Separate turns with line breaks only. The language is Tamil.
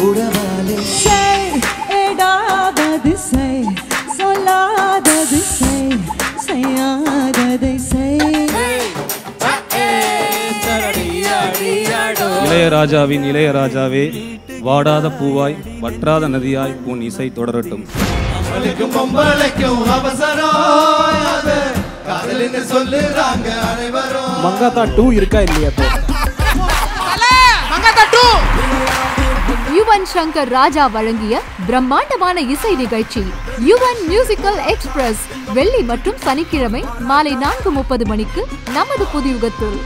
உறவாலே.
செய் எடாதது செய் சொல்லாதது செய் செய்யாததை செய்
இளையராஜாவின் இளையராஜாவே வாடாத பூவாய் வற்றாத நதியாய் உன் இசை தொடரட்டும்.
மங்காத்தா டூ இருக்கா இல்லையா இப்போ?
யுவன் சங்கர் ராஜா வழங்கிய பிரம்மாண்டமான இசை நிகழ்ச்சி யுவன் மியூசிக்கல் எக்ஸ்பிரஸ். வெள்ளி மற்றும் சனிக்கிழமை மாலை நான்கு முப்பது மணிக்கு நமது புதியுகத்தில்